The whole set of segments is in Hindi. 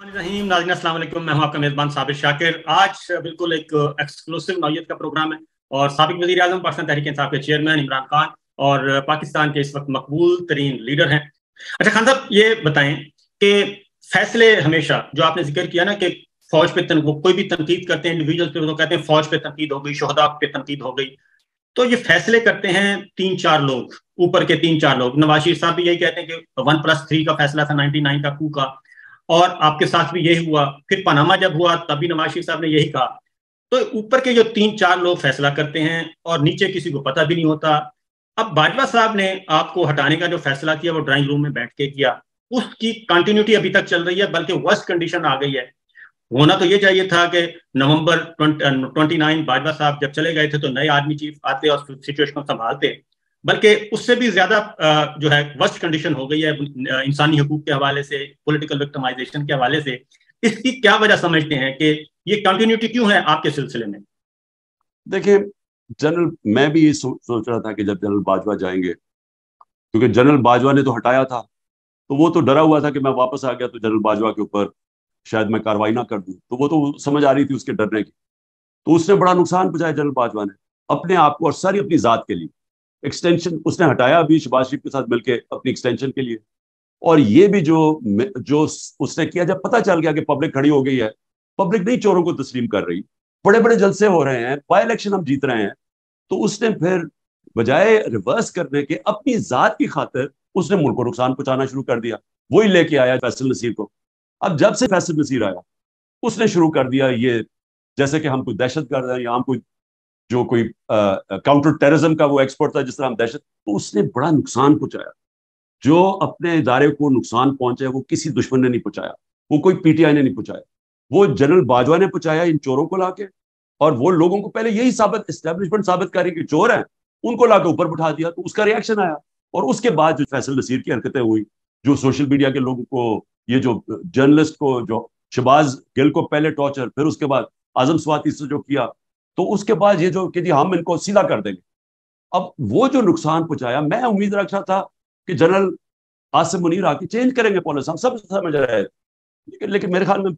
रहीम नाजिन वालेकुम। मैं हूँ आपका मेजबान साबिर शाकिर। आज बिल्कुल एक एक्सक्लूसिव नौयत का प्रोग्राम है और सबक वजी अजम पाकिस्तान तहरीक इंसाफ के चेयरमैन इमरान खान और पाकिस्तान के इस वक्त मकबूल तरीन लीडर हैं। अच्छा खान साहब ये बताएँ कि फैसले हमेशा जो आपने ज़िक्र किया ना कि फौज पे तन, कोई भी तनकीद करते हैं इंडिविजुअल पे तो कहते हैं फौज पे तनकीद हो गई शहदा पे तनकीद हो गई। तो ये फैसले करते हैं तीन चार लोग ऊपर के तीन चार लोग। नवाज़ शरीफ साहब भी यही कहते हैं कि वन प्लस थ्री का फैसला था नाइनटी नाइन का कू का। और आपके साथ भी यही हुआ। फिर पनामा जब हुआ तभी नवाज़ शरीफ साहब ने यही कहा। तो ऊपर के जो तीन चार लोग फैसला करते हैं और नीचे किसी को पता भी नहीं होता। अब बाजवा साहब ने आपको हटाने का जो फैसला किया, वो ड्राइंग रूम में बैठ के किया। उसकी कंटिन्यूटी अभी तक चल रही है, बल्कि वर्स्ट कंडीशन आ गई है। होना तो ये चाहिए था कि नवंबर ट्वेंटी नाइन बाजवा साहब जब चले गए थे तो नए आर्मी चीफ आते और सिचुएशन को संभालते। बल्कि उससे भी ज़्यादा जो है वर्स्ट कंडीशन हो गई है इंसानी हकूक के हवाले से पॉलिटिकल विक्टमाइजेशन के हवाले से। इसकी क्या वजह समझते हैं कि ये कंटिन्यूटी क्यों है आपके सिलसिले में? देखिए जनरल मैं भी ये सो, सोच रहा था कि जब जनरल बाजवा जाएँगे क्योंकि जनरल बाजवा ने तो हटाया था तो वो तो डरा हुआ था कि मैं वापस आ गया तो जनरल बाजवा के ऊपर शायद मैं कार्रवाई ना कर दूँ। तो वो तो समझ आ रही थी उसके डरने की। तो उसने बड़ा नुकसान पहुँचाया जनरल बाजवा ने अपने आप को और सारी अपनी जात के लिए। एक्सटेंशन उसने हटाया अभी शबाज शरीफ के साथ मिलकर अपनी एक्सटेंशन के लिए। और ये भी जो जो उसने किया, जब पता चल गया कि पब्लिक खड़ी हो गई है पब्लिक नहीं चोरों को तस्लीम कर रही बड़े बड़े जलसे हो रहे हैं बाई इलेक्शन हम जीत रहे हैं तो उसने फिर बजाय रिवर्स करने के अपनी जात की खातिर उसने मुल्क को नुकसान पहुंचाना शुरू कर दिया। वही लेके आया फैसल नसीर को। अब जब से फैसल नसीर आया, उसने शुरू कर दिया ये, जैसे कि हम कोई दहशत गर्द हैं या हम कोई जो कोई काउंटर टेररिज्म का वो एक्सपर्ट था जिस तरह हम दहशत तो उसने बड़ा नुकसान पहुँचाया। जो अपने इदारे को नुकसान पहुँचाया वो किसी दुश्मन ने नहीं पहुँचाया, वो कोई पीटीआई ने नहीं पहुँचाया। वो जनरल बाजवा ने पहुँचाया इन चोरों को लाके, और वो लोगों को पहले यही साबित स्टैब्लिशमेंट साबित करी कि चोर हैं, उनको लाके ऊपर बिठा दिया तो उसका रिएक्शन आया। और उसके बाद जो फैसल नसीर की हरकतें हुई, जो सोशल मीडिया के लोगों को, ये जो जर्नलिस्ट को, जो शबाज गिल को पहले टॉर्चर फिर उसके बाद आज़म स्वाति से जो किया तो उसके बाद ये जो कि हम इनको सीधा कर देंगे। अब वो जो नुकसान पहुँचाया, मैं उम्मीद रख था कि जनरल आसिम मुनीर आके चेंज करेंगे पॉलिसी सब समझ रहे लेकिन लेकिन मेरे ख्याल में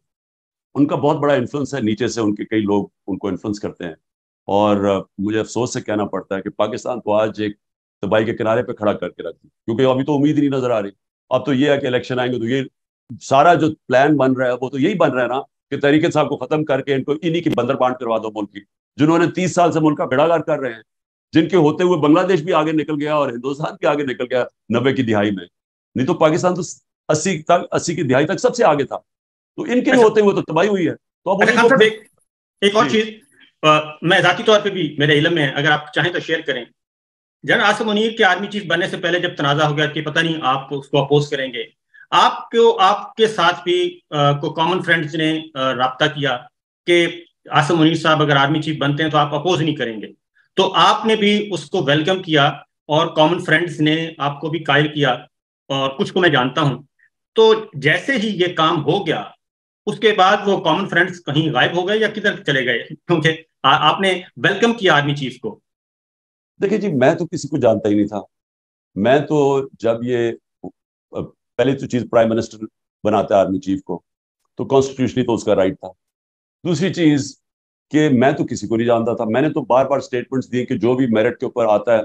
उनका बहुत बड़ा इन्फ्लुएंस है। नीचे से उनके कई लोग उनको इन्फ्लुएंस करते हैं। और मुझे अफसोस से कहना पड़ता है कि पाकिस्तान को आज एक तबाही के किनारे पर खड़ा करके रखती क्योंकि अभी तो उम्मीद ही नहीं नज़र आ रही। अब तो ये है कि इलेक्शन आएँगे तो ये सारा जो प्लान बन रहा है, वो तो यही बन रहा है ना। कि तरीके साहब को खत्म करके इनको इन्हीं की बंदर बांट करवा दो मुल्क की जिन्होंने तीस साल से मुल्क का बेड़ागार कर रहे हैं जिनके होते हुए बांग्लादेश भी आगे निकल गया और हिंदुस्तान भी आगे निकल गया नब्बे की दिहाई में। नहीं तो पाकिस्तान तो अस्सी तक अस्सी की दिहाई तक सबसे आगे था। तो इनके अच्छा, होते हुए तो तबाही हुई है। तो अब अच्छा, एक, एक और चीज़ मैं जाती तौर पे भी मेरे इलम में है अगर आप चाहें तो शेयर करें। जन आसम मुनीर के आर्मी चीफ बनने से पहले जब तनाजा हो गया कि पता नहीं आप उसको अपोज करेंगे आपको आपके साथ भी आ, को कॉमन फ्रेंड्स ने रबता किया कि आसम मुनीर साहब अगर आर्मी चीफ बनते हैं तो आप अपोज नहीं करेंगे। तो आपने भी उसको वेलकम किया और कॉमन फ्रेंड्स ने आपको भी कायल किया और कुछ को मैं जानता हूँ। तो जैसे ही ये काम हो गया उसके बाद वो कॉमन फ्रेंड्स कहीं गायब हो गए या किधर चले गए? क्योंकि आपने वेलकम किया आर्मी चीफ को। देखिए जी मैं तो किसी को जानता ही नहीं था। मैं तो जब ये पहली तो चीज़ प्राइम मिनिस्टर बनाता है आर्मी चीफ को तो कॉन्स्टिट्यूशनली तो उसका राइट था। दूसरी चीज़ कि मैं तो किसी को नहीं जानता था। मैंने तो बार बार स्टेटमेंट्स दिए कि जो भी मेरिट के ऊपर आता है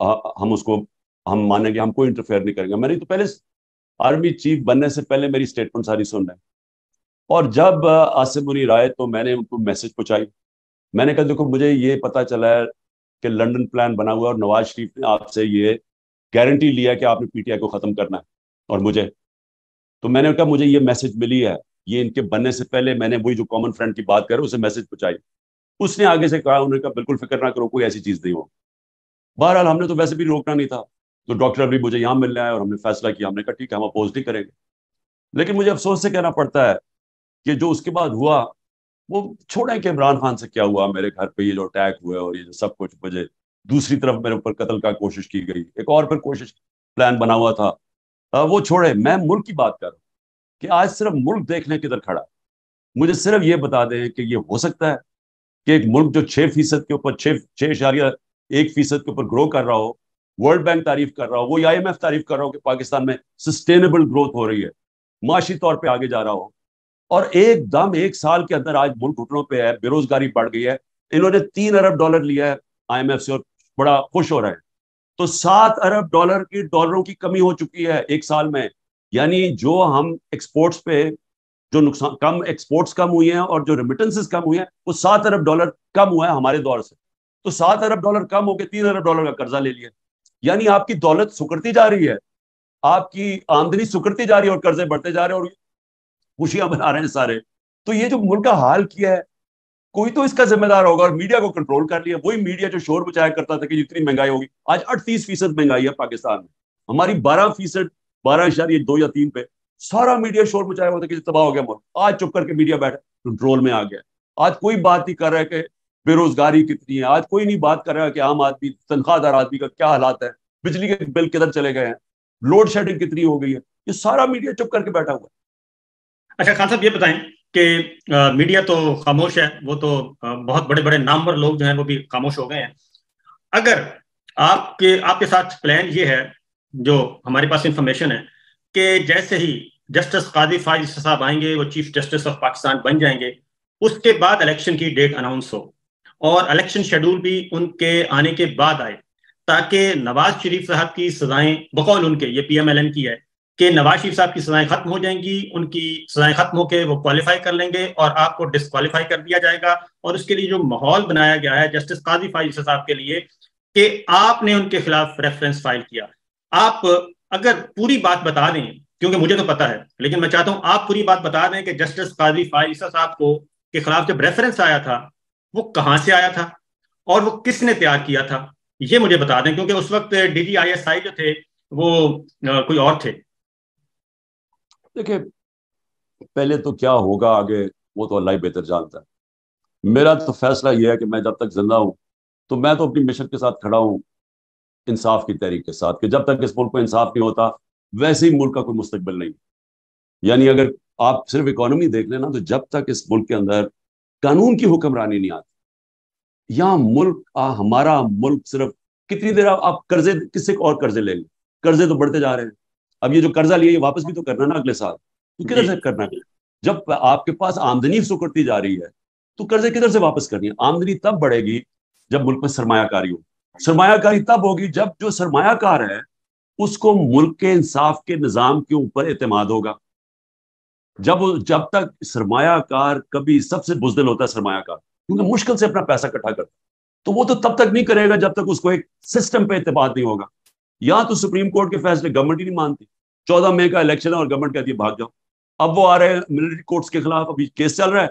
आ, हम उसको हम मानेंगे हम कोई इंटरफेयर नहीं करेंगे। मैंने तो पहले आर्मी चीफ बनने से पहले मेरी स्टेटमेंट सारी सुन रहे और जब आसिम मुनीर आए तो मैंने उनको मैसेज पहुंचाई। मैंने कहा देखो मुझे ये पता चला है कि लंदन प्लान बना हुआ और नवाज़ शरीफ ने आपसे ये गारंटी लिया कि आपने पीटीआई को खत्म करना है। और मुझे। तो मैंने कहा, मुझे ये मैसेज मिली है। ये इनके बनने से पहले मैंने वही जो कॉमन फ्रेंड की बात कर, उसे मैसेज पहुंचाई। उसने आगे से कहा, उन्होंने कहा, बिल्कुल फ़िक्र ना करो, कोई ऐसी चीज़ नहीं हो। बहरहाल, हमने तो वैसे भी रोकना नहीं था। तो डॉक्टर अभी मुझे यहाँ मिलने आया और हमने फैसला किया। हमने कहा, ठीक है, हम अपोज नहीं करेंगे। लेकिन मुझे अफसोस से कहना पड़ता है कि जो उसके बाद हुआ, वो छोड़े कि इमरान खान से क्या हुआ? मेरे घर पे ये जो अटैक हुए और ये जो सब कुछ मुझे दूसरी तरफ़ मेरे ऊपर कत्ल का कोशिश की गई। एक और फिर कोशिश प्लान बना हुआ था। वो छोड़े, मैं मुल्क की बात कर रहा कि आज सिर्फ़ मुल्क देखने किधर खड़ा मुझे सिर्फ़ ये बता दें कि ये हो सकता है कि एक मुल्क जो छह फ़ीसद के ऊपर, छह छह इशारिया एक फ़ीसद के ऊपर ग्रो कर रहा हो वर्ल्ड बैंक तारीफ़ कर रहा हो, वो आई एम एफ़ तारीफ़ कर रहा हो कि पाकिस्तान में सस्टेनेबल ग्रोथ हो रही है, माशी तौर पर आगे जा रहा हो। और एकदम एक साल के अंदर आज मुल्क घुटनों पर है, बेरोजगारी बढ़ गई है, इन्होंने तीन अरब डॉलर लिया है आई एम एफ़ से और बड़ा खुश हो रहा है। तो सात अरब डॉलर की डॉलरों की कमी हो चुकी है एक साल में। यानी जो हम एक्सपोर्ट्स पे, जो नुकसान, कम एक्सपोर्ट्स कम हुई हैं और जो रेमिटेंसेस कम हुए हैं, वो सात अरब डॉलर कम हुआ है हमारे दौर से। तो सात अरब डॉलर कम होकर तीन अरब डॉलर का कर्जा ले लिया यानी आपकी दौलत सुकड़ती जा रही है। आपकी आमदनी सुकड़ती जा रही है और कर्जे बढ़ते जा रहे हैं और खुशियाँ बना रहे हैं सारे। तो ये जो मुल्क का हाल किया है कोई तो इसका जिम्मेदार होगा और मीडिया को कंट्रोल कर लिया वही मीडिया जो शोर बचाया करता था कि जितनी महँगाई होगी। आज अड़तीस फ़ीसद महँगाई है पाकिस्तान में। हमारी बारह फ़ीसद, बारह इशारे दो या तीन पे सारा मीडिया शोर मचाया हुआ था कि तबाह हो गया मुल्क आज चुप करके मीडिया बैठ कंट्रोल में आ गया। आज कोई बात नहीं कर रहा है कि बेरोजगारी कितनी है। आज कोई नहीं बात कर रहा है कि आम आदमी, तनख्वाहदार आदमी का क्या हालात है। बिजली के बिल किधर चले गए हैं? लोड शेडिंग कितनी हो गई है? ये सारा मीडिया चुप करके बैठा हुआ है। अच्छा खान साहब, ये बताएँ कि मीडिया तो खामोश है, वो तो बहुत बड़े बड़े नामवर लोग जो हैं वो भी खामोश हो गए हैं। अगर आपके आपके साथ प्लान ये है, जो हमारे पास इंफॉर्मेशन है, कि जैसे ही जस्टिस काजी फाइज साहब आएँगे, वो चीफ जस्टिस ऑफ़ पाकिस्तान बन जाएँगे, उसके बाद इलेक्शन की डेट अनाउंस हो, और इलेक्शन शेड्यूल भी उनके आने के बाद आए, ताकि नवाज़ शरीफ साहब की सजाएँ बकौल उनके, ये पी एम एल एन की है कि नवाज़ शरीफ साहब की सजाएँ खत्म हो जाएँगी, उनकी सजाएँ खत्म होकर वो क्वालिफाई कर लेंगे और आपको डिसक्वालीफाई कर दिया जाएगा। और उसके लिए जो माहौल बनाया गया है जस्टिस काजी फाइज साहब के लिए, कि आपने उनके खिलाफ रेफरेंस फ़ाइल किया। आप अगर पूरी बात बता दें, क्योंकि मुझे तो पता है, लेकिन मैं चाहता हूँ आप पूरी बात बता दें कि जस्टिस काजी फाइसा साहब को के खिलाफ जब रेफरेंस आया था, वो कहाँ से आया था और वो किसने तैयार किया था, ये मुझे बता दें, क्योंकि उस वक्त डीजीआईएसआई जो थे, वो कोई और थे। देखिए पहले तो क्या होगा आगे वो तो अल्लाह ही बेहतर जानता है। मेरा तो फैसला ये है कि मैं जब तक ज़िंदा हूँ तो मैं तो अपनी मिशन के साथ खड़ा हूँ इंसाफ की तहरीक के साथ कि जब तक इस मुल्क को इंसाफ नहीं होता वैसे ही मुल्क का कोई मुस्तकबिल नहीं। यानी अगर आप सिर्फ़ इकोनॉमी देख लेना तो जब तक इस मुल्क के अंदर कानून की हुक्मरानी नहीं आती यहाँ मुल्क आ, हमारा मुल्क सिर्फ़ कितनी देर आप कर्जे किससे और कर्जे लेंगे कर्जे तो बढ़ते जा रहे हैं। अब ये जो कर्जा लिया ये वापस भी तो करना ना अगले साल। तो किधर से करना है? जब आपके पास आमदनी सुकड़ती जा रही है तो कर्जे किधर से वापस करनी है? आमदनी तब बढ़ेगी जब मुल्क में सरमायाकारी हो। सरमायाकारी तब होगी जब जो सरमायाकार है उसको मुल्क के इंसाफ के निज़ाम के ऊपर एतमाद होगा। जब जब तक सरमायाकार कभी सबसे बुजदिल होता है सरमायाकार क्योंकि मुश्किल से अपना पैसा इकट्ठा करता तो वो तो तब तक नहीं करेगा जब तक उसको एक सिस्टम पे एतमाद नहीं होगा। या तो सुप्रीम कोर्ट के फैसले गवर्नमेंट ही नहीं मानती। चौदह मई का इलेक्शन है और गवर्नमेंट कहती है भाग जाओ। अब वो आ रहे हैं मिलिट्री कोर्ट्स के खिलाफ अभी केस चल रहा है।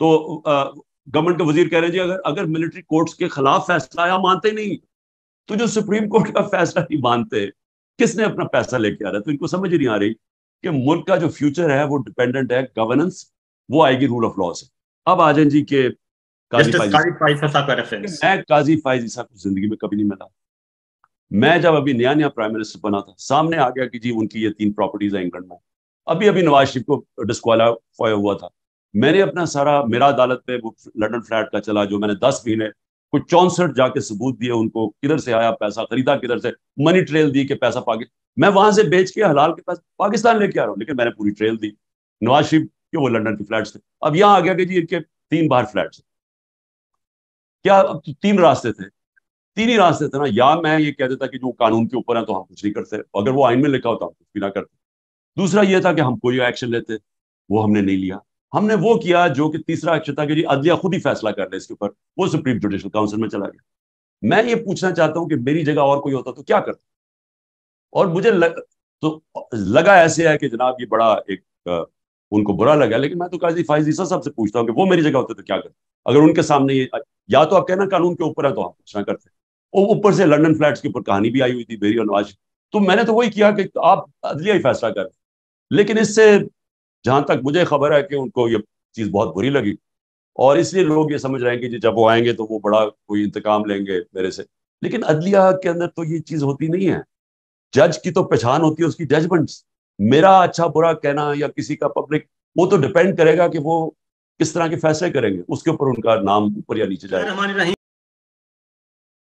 तो गवर्नमेंट के वज़ीर कह रहे हैं जी अगर अगर मिलिट्री कोर्ट्स के खिलाफ फैसला आया मानते नहीं। तो जो सुप्रीम कोर्ट का फैसला नहीं मानते किसने अपना पैसा लेके आ रहा है? तो इनको समझ नहीं आ रही कि मुल्क का जो फ्यूचर है वो डिपेंडेंट है गवर्नेंस वो आएगी रूल ऑफ़ लॉ से। अब आ जाए जी के काजी मैं काजी फाइजी साहब को ज़िंदगी में कभी नहीं मिला। मैं जब अभी नया नया प्राइम मिनिस्टर बना था, सामने आ गया कि जी उनकी ये तीन प्रॉपर्टीज़ है इंग्लैंड में। अभी अभी नवाज़ शरीफ को डिस्कालीफाई हुआ था। मैंने अपना सारा, मेरा अदालत में वो लंडन फ्लैट का चला, जो मैंने दस महीने कुछ चौंसठ जाके सबूत दिए उनको, किधर से आया पैसा, खरीदा किधर से मनी ट्रेल दी कि पैसा पाकि, मैं वहाँ से बेच के हलाल के पास पाकिस्तान लेके आ रहा हूँ, लेकिन मैंने पूरी ट्रेल दी। नवाज़ शरीफ के वो लंदन के फ्लैट थे। अब यहाँ आ गया कि जी इनके तीन बार फ्लैट क्या अब तो तीन रास्ते थे। तीन ही रास्ते थे ना। या मैं ये कह देता कि जो कानून के ऊपर है तो हम कुछ नहीं करते। अगर वो आइन में लिखा होता हम कुछ भी ना करते। दूसरा ये था कि हम कोई एक्शन लेते वो हमने नहीं लिया। हमने वो किया जो कि तीसरा एक्शन था कि जी अदलिया खुद ही फैसला कर ले इसके ऊपर। वो सुप्रीम जुडिशल काउंसिल में चला गया। मैं ये पूछना चाहता हूँ कि मेरी जगह और कोई होता तो क्या करता? और मुझे लग, तो लगा ऐसे है कि जनाब ये बड़ा एक उनको बुरा लगा लेकिन मैं तो काजी फाइज ईसा साहब से पूछता हूँ कि वो मेरी जगह होते तो क्या करते? अगर उनके सामने ये या तो आप कहना कानून के ऊपर है तो हम कुछ ना करते। ऊपर से लंदन फ्लैट्स के ऊपर कहानी भी आई हुई थी बेरी और नवाज़। तो मैंने तो वही किया कि आप अदलिया ही फैसला करें। लेकिन इससे जहाँ तक मुझे खबर है कि उनको ये चीज़ बहुत बुरी लगी, और इसलिए लोग ये समझ रहे हैं कि जब वो आएँगे तो वो बड़ा कोई इंतकाम लेंगे मेरे से। लेकिन अदलिया के अंदर तो ये चीज़ होती नहीं है। जज की तो पहचान होती है, उसकी जजमेंट मेरा अच्छा बुरा कहना या किसी का पब्लिक वो तो डिपेंड करेगा कि वो किस तरह के फैसले करेंगे, उसके ऊपर उनका नाम ऊपर या नीचे जाएगा।